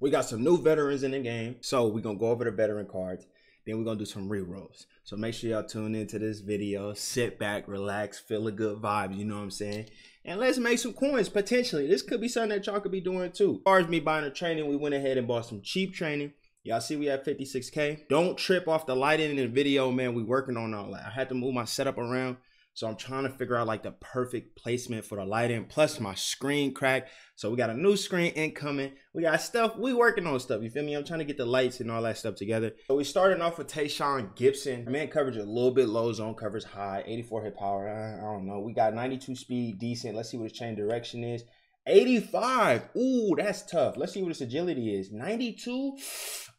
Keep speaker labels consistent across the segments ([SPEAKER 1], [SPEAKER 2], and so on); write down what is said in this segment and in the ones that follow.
[SPEAKER 1] We got some new veterans in the game. So we're gonna go over the veteran cards. Then we're gonna do some re-rolls. So make sure y'all tune into this video. Sit back, relax, feel a good vibes, you know what I'm saying? And let's make some coins potentially. This could be something that y'all could be doing too. As far as me buying a training, we went ahead and bought some cheap training. Y'all see we have 56K. Don't trip off the lighting in the video, man. We working on all that. I had to move my setup around. So I'm trying to figure out like the perfect placement for the lighting. Plus my screen cracked. So we got a new screen incoming. We got stuff. We working on stuff. You feel me? I'm trying to get the lights and all that stuff together. So we starting off with Tashaun Gipson. Man coverage a little bit low. Zone coverage high. 84 hit power. I, I don't know. We got 92 speed. Decent. Let's see what his change direction is. 85. Ooh, that's tough. Let's see what his agility is. 92.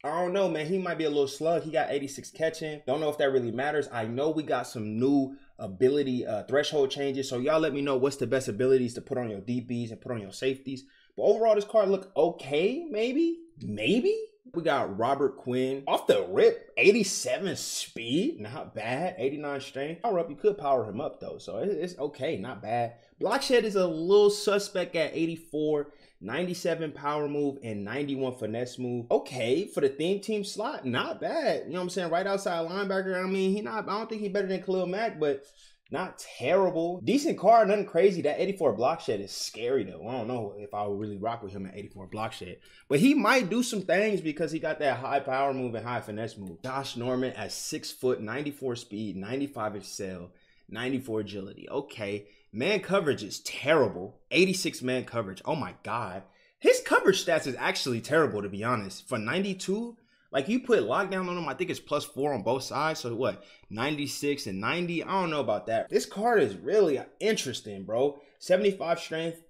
[SPEAKER 1] I don't know, man. He might be a little slug. He got 86 catching. Don't know if that really matters. I know we got some new ability uh, threshold changes. So y'all let me know what's the best abilities to put on your DBs and put on your safeties. But overall, this card look okay, maybe, maybe. We got Robert Quinn off the rip, 87 speed, not bad. 89 strength. Power up, you could power him up though, so it's okay, not bad. Blockshed is a little suspect at 84. 97 power move and 91 finesse move. Okay, for the theme team slot, not bad. You know what I'm saying? Right outside linebacker. I mean, he not. I don't think he better than Khalil Mack, but not terrible. Decent car, nothing crazy. That 84 block shed is scary though. I don't know if I would really rock with him at 84 block shed. But he might do some things because he got that high power move and high finesse move. Josh Norman at six foot, 94 speed, 95 excel, 94 agility. Okay. Man coverage is terrible. 86 man coverage. Oh my God. His coverage stats is actually terrible, to be honest. For 92, like you put lockdown on him, I think it's plus four on both sides. So what? 96 and 90. I don't know about that. This card is really interesting, bro. 75 strength.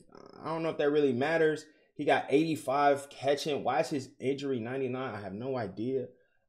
[SPEAKER 1] I don't know if that really matters. He got 85 catching. Why is his injury 99? I have no idea.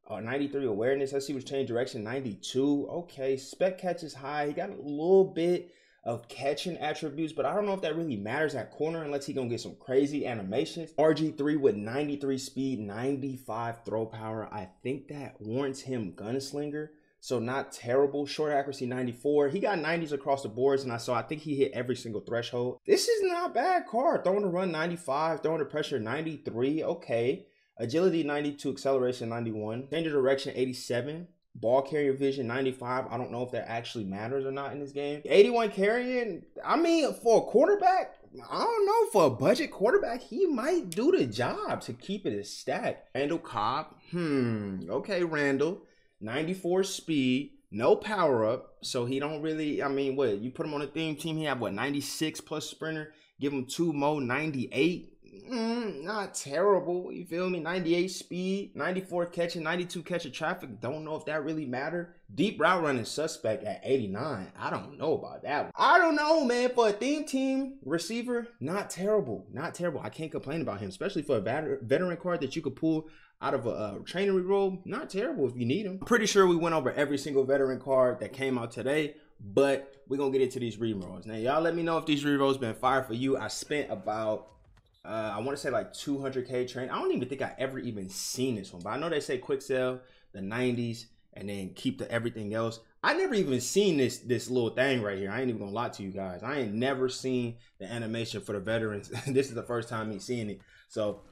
[SPEAKER 1] Uh, 93 awareness. Let's see what's change direction. 92. Okay. Spec catch is high. He got a little bit of catching attributes, but I don't know if that really matters at corner unless he gonna get some crazy animations. RG3 with 93 speed, 95 throw power. I think that warrants him gunslinger. So not terrible. Short accuracy 94. He got 90s across the boards, and I saw I think he hit every single threshold. This is not bad card. Throwing the run 95, throwing the pressure 93. Okay. Agility 92, acceleration 91. Change of direction 87 ball carrier vision 95 i don't know if that actually matters or not in this game. 81 carrying i mean for a quarterback i don't know for a budget quarterback he might do the job to keep it a stack. Randall cobb hmm okay randall. 94 speed no power up so he don't really i mean what you put him on a theme team he have what 96 plus sprinter give him two more 98 mm, not terrible. You feel me? 98 speed, 94 catching, 92 catching traffic. Don't know if that really matter. Deep route running suspect at 89. I don't know about that. One. I don't know, man. For a theme team receiver, not terrible. Not terrible. I can't complain about him, especially for a veteran card that you could pull out of a, a training role. Not terrible if you need him. Pretty sure we went over every single veteran card that came out today but we're gonna get into these rerolls. Now, y'all let me know if these rerolls been fire for you. I spent about uh, I want to say like 200k train. I don't even think I ever even seen this one, but I know they say quick sell the 90s and then keep the everything else. I never even seen this this little thing right here. I ain't even gonna lie to you guys. I ain't never seen the animation for the veterans. this is the first time me seeing it. So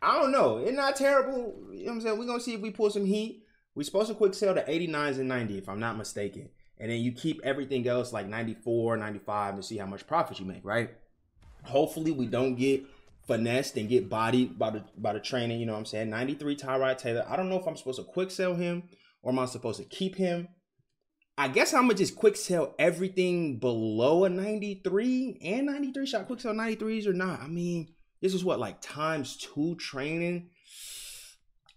[SPEAKER 1] I don't know. It's not terrible. You know what I'm saying? We're gonna see if we pull some heat. We supposed to quick sell the 89s and 90 if I'm not mistaken. And then you keep everything else like 94, 95 to see how much profit you make, right? Hopefully we don't get finessed and get bodied by the by the training. You know what I'm saying? 93 Tyrod Taylor. I don't know if I'm supposed to quick sell him or am I supposed to keep him? I guess I'm gonna just quick sell everything below a 93 and 93 shot quick sell 93s or not. I mean, this is what like times two training.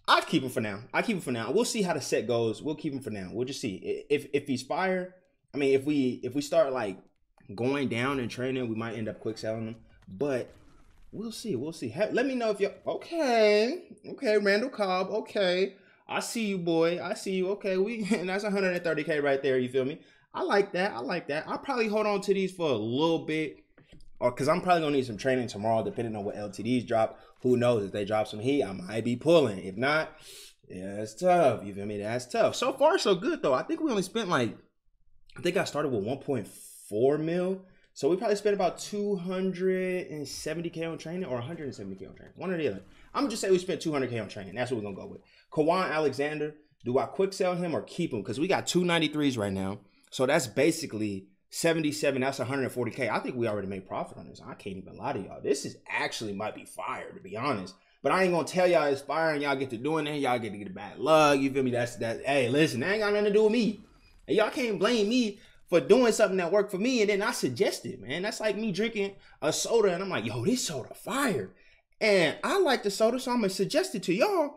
[SPEAKER 1] I'd keep him for now. I keep him for now. We'll see how the set goes. We'll keep him for now. We'll just see if if he's fire. I mean, if we if we start like going down in training, we might end up quick selling him. But We'll see. We'll see. let me know if you're okay. Okay, Randall Cobb. Okay, I see you, boy. I see you. Okay, we and that's 130k right there. You feel me? I like that. I like that. I'll probably hold on to these for a little bit, uh, or because I'm probably gonna need some training tomorrow, depending on what LTDs drop. Who knows if they drop some heat? I might be pulling. If not, yeah, it's tough. You feel me? That's tough. So far, so good though. I think we only spent like, I think I started with 1.4 mil. So we probably spent about 270k on training or 170k on training. One or the other. I'm gonna just say we spent 200k on training. That's what we're gonna go with. Kwon Alexander. Do I quick sell him or keep him? Because we got 293s right now. So that's basically 77. That's 140k. I think we already made profit on this. I can't even lie to y'all. This is actually might be fire to be honest. But I ain't gonna tell y'all it's fire and y'all get to doing it. Y'all get to get a bad luck. You feel me? That's that. Hey, listen, that ain't got nothing to do with me. And y'all can't blame me for doing something that worked for me and then I suggested, man. That's like me drinking a soda and I'm like, yo, this soda fire. And I like the soda, so I'm gonna suggest it to y'all.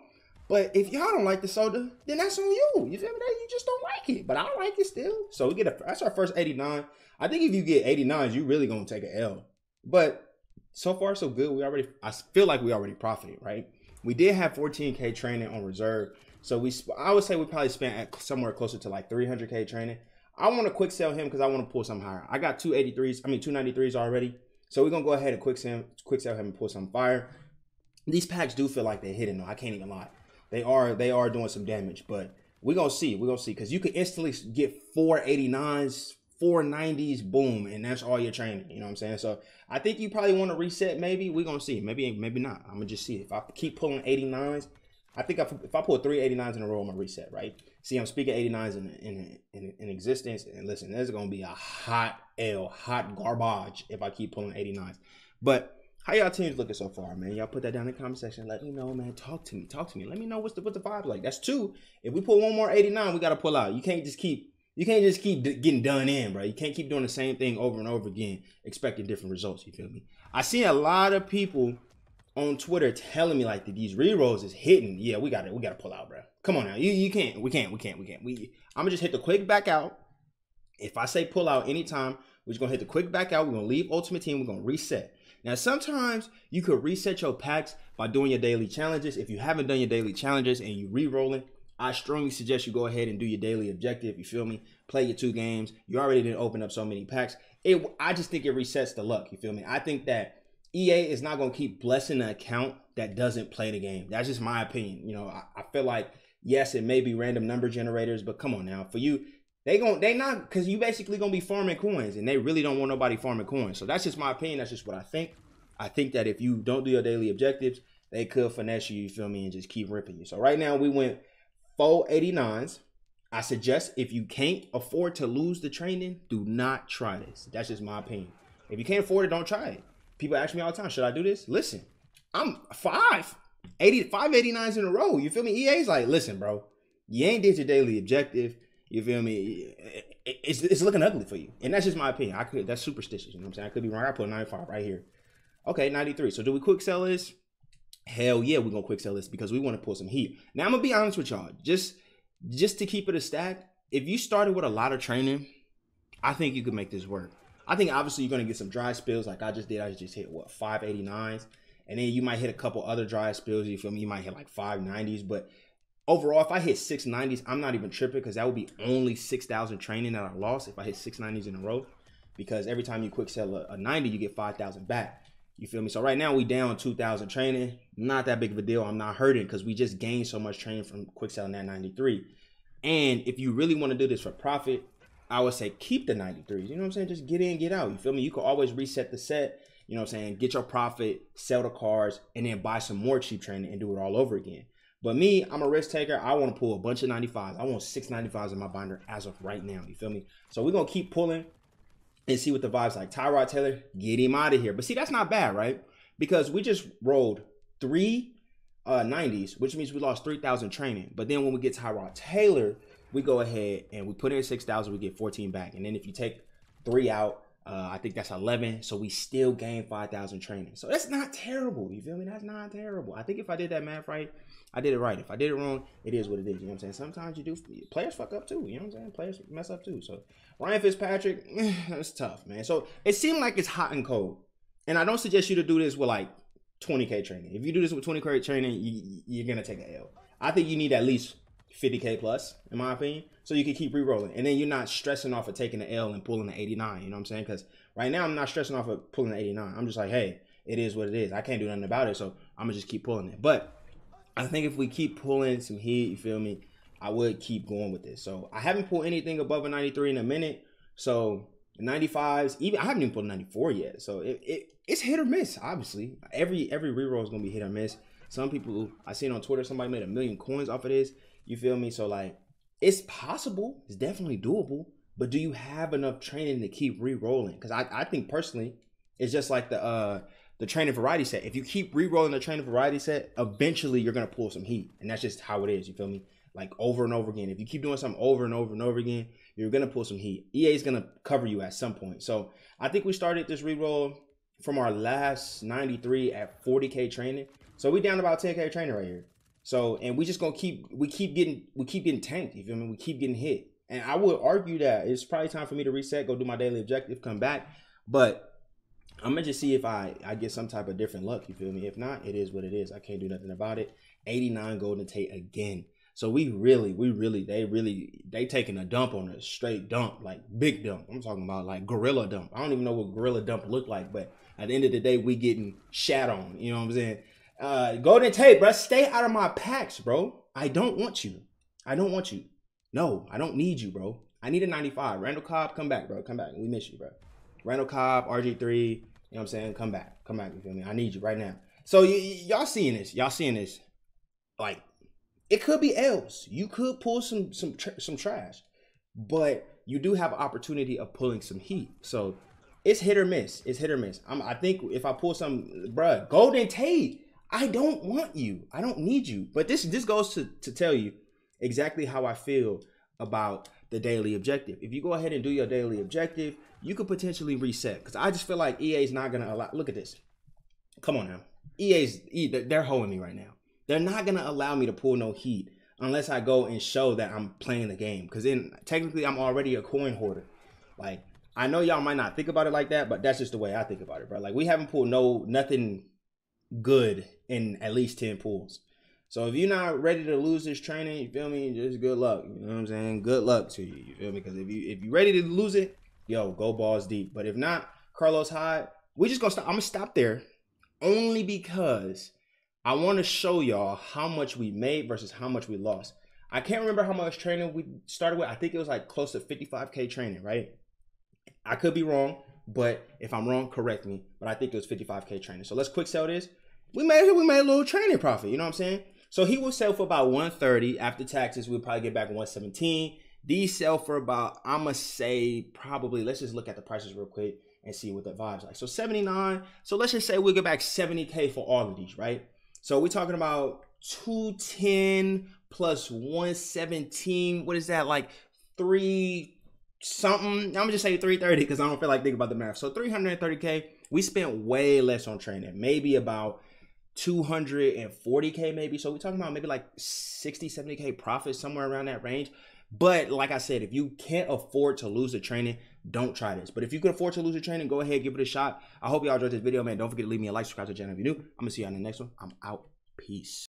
[SPEAKER 1] But if y'all don't like the soda, then that's on you. You feel me? You just don't like it. But I like it still. So we get a that's our first 89. I think if you get 89s, you really gonna take an L. But so far so good. We already I feel like we already profited, right? We did have 14k training on reserve. So we I would say we probably spent somewhere closer to like 300k training. I want to quick sell him because I want to pull some higher. I got 283s, I mean 293s already. So we're gonna go ahead and quick sell, quick sell him and pull some fire. These packs do feel like they're hitting though. I can't even lie. They are they are doing some damage, but we're gonna see. We're gonna see because you could instantly get 489s, 490s, boom, and that's all your training. You know what I'm saying? So I think you probably want to reset. Maybe we're gonna see. Maybe maybe not. I'm gonna just see if I keep pulling 89s. I think if, if I pull three 89s in a row, I'm gonna reset. Right? See, I'm speaking 89s in in, in in existence, and listen, there's gonna be a hot L, hot garbage if I keep pulling 89s. But how y'all teams looking so far, man? Y'all put that down in the comment section. Let me know, man. Talk to me. Talk to me. Let me know what's the what's the vibe like. That's two. If we pull one more 89, we gotta pull out. You can't just keep you can't just keep getting done in, bro. You can't keep doing the same thing over and over again, expecting different results. You feel me? I see a lot of people on Twitter telling me like that these rerolls is hitting. Yeah, we got it. We got to pull out, bro. Come on now. You you can't. We can't. We can't. We can't. We. I'm gonna just hit the quick back out. If I say pull out anytime, we're just gonna hit the quick back out. We're gonna leave Ultimate Team. We're gonna reset. Now, sometimes you could reset your packs by doing your daily challenges. If you haven't done your daily challenges and you re-rolling, I strongly suggest you go ahead and do your daily objective. You feel me? Play your two games. You already didn't open up so many packs. It I just think it resets the luck. You feel me? I think that EA is not gonna keep blessing an account that doesn't play the game. That's just my opinion. You know, I, I feel like yes, it may be random number generators, but come on now, for you, they gon' they not because you basically gonna be farming coins, and they really don't want nobody farming coins. So that's just my opinion. That's just what I think. I think that if you don't do your daily objectives, they could finesse you. You feel me, and just keep ripping you. So right now we went 489s. I suggest if you can't afford to lose the training, do not try this. That's just my opinion. If you can't afford it, don't try it. People ask me all the time, should I do this? Listen, I'm five, 80, 589s in a row. You feel me? EA's like, listen, bro, you ain't did your daily objective. You feel me? It's, it's looking ugly for you. And that's just my opinion. I could that's superstitious. You know what I'm saying? I could be wrong. I put 95 right here. Okay, 93. So do we quick sell this? Hell yeah, we're gonna quick sell this because we want to pull some heat. Now I'm gonna be honest with y'all. Just just to keep it a stack, if you started with a lot of training, I think you could make this work. I think obviously you're gonna get some dry spills like I just did. I just hit what 589s, and then you might hit a couple other dry spills. You feel me? You might hit like 590s, but overall, if I hit 690s, I'm not even tripping because that would be only 6,000 training that I lost if I hit 690s in a row. Because every time you quick sell a, a 90, you get 5,000 back. You feel me? So right now we down 2,000 training. Not that big of a deal. I'm not hurting because we just gained so much training from quick selling that 93. And if you really want to do this for profit, I would say keep the 93s. You know what I'm saying? Just get in, get out. You feel me? You can always reset the set. You know what I'm saying? Get your profit, sell the cars, and then buy some more cheap training and do it all over again. But me, I'm a risk taker. I want to pull a bunch of 95s. I want six 95s in my binder as of right now. You feel me? So we're going to keep pulling and see what the vibes like. Tyrod Taylor, get him out of here. But see, that's not bad, right? Because we just rolled three uh, 90s, which means we lost 3,000 training. But then when we get Tyrod Taylor, we go ahead and we put in 6,000, we get 14 back. And then if you take three out, uh, I think that's 11. So we still gain 5,000 training. So that's not terrible. You feel me? That's not terrible. I think if I did that math right, I did it right. If I did it wrong, it is what it is. You know what I'm saying? Sometimes you do. Players fuck up too. You know what I'm saying? Players mess up too. So Ryan Fitzpatrick, that's tough, man. So it seemed like it's hot and cold. And I don't suggest you to do this with like 20k training. If you do this with 20k training, you, you're gonna take a L. I think you need at least 50k plus, in my opinion, so you can keep re-rolling, and then you're not stressing off of taking the L and pulling the 89. You know what I'm saying? Because right now I'm not stressing off of pulling the 89. I'm just like, hey, it is what it is. I can't do nothing about it, so I'm gonna just keep pulling it. But I think if we keep pulling some heat, you feel me? I would keep going with this. So I haven't pulled anything above a 93 in a minute. So 95s, even I haven't even pulled 94 yet. So it, it it's hit or miss, obviously. Every every reroll is gonna be hit or miss. Some people I seen on Twitter somebody made a million coins off of this. You feel me? So like it's possible. It's definitely doable. But do you have enough training to keep re-rolling? Because I, I think personally, it's just like the uh the training variety set. If you keep re-rolling the training variety set, eventually you're gonna pull some heat. And that's just how it is, you feel me? Like over and over again. If you keep doing something over and over and over again, you're gonna pull some heat. EA is gonna cover you at some point. So I think we started this re-roll from our last 93 at 40k training. So we down about 10k training right here. So and we just gonna keep we keep getting we keep getting tanked. You feel me? We keep getting hit. And I would argue that it's probably time for me to reset, go do my daily objective, come back. But I'm gonna just see if I I get some type of different luck. You feel me? If not, it is what it is. I can't do nothing about it. 89 Golden Tate again. So we really, we really, they really, they taking a dump on a straight dump, like big dump. I'm talking about like gorilla dump. I don't even know what gorilla dump look like, but at the end of the day, we getting shat on. You know what I'm saying? Uh, Golden Tate, bro, stay out of my packs, bro. I don't want you. I don't want you. No, I don't need you, bro. I need a 95. Randall Cobb, come back, bro. Come back. We miss you, bro. Randall Cobb, RG3, you know what I'm saying? Come back. Come back. You feel me? I need you right now. So y'all seeing this? Y'all seeing this? Like, it could be L's. You could pull some some tr- some trash, but you do have an opportunity of pulling some heat. So it's hit or miss. It's hit or miss. I'm, I think if I pull some, bruh, Golden Tate, I don't want you. I don't need you. But this this goes to to tell you exactly how I feel about the daily objective. If you go ahead and do your daily objective, you could potentially reset. Because I just feel like EA is not gonna allow. Look at this. Come on now. EA's they're holding me right now. They're not gonna allow me to pull no heat unless I go and show that I'm playing the game. Because then technically I'm already a coin hoarder. Like I know y'all might not think about it like that, but that's just the way I think about it, bro. Like we haven't pulled no nothing good in at least 10 pulls. So if you're not ready to lose this training, you feel me? Just good luck. You know what I'm saying? Good luck to you. You feel me? Because if you if you're ready to lose it, yo, go balls deep. But if not, Carlos Hyde, we just gonna stop. I'm gonna stop there, only because I want to show y'all how much we made versus how much we lost. I can't remember how much training we started with. I think it was like close to 55k training, right? I could be wrong, but if I'm wrong, correct me. But I think it was 55k training. So let's quick sell this. We made we made a little training profit. You know what I'm saying? So he will sell for about 130 after taxes. We'll probably get back 117. These sell for about I'ma say probably. Let's just look at the prices real quick and see what the vibes like. So 79. So let's just say we'll get back 70k for all of these, right? So we're talking about 210 plus 117. What is that? Like three something. I'm gonna just say 330 because I don't feel like thinking about the math. So 330k. We spent way less on training, maybe about 240k, maybe. So we're talking about maybe like 60, 70k profit somewhere around that range. But like I said, if you can't afford to lose the training, don't try this. But if you can afford to lose the training, go ahead, give it a shot. I hope y'all enjoyed this video, man. Don't forget to leave me a like, subscribe to the channel if you're new. I'm gonna see you on the next one. I'm out. Peace.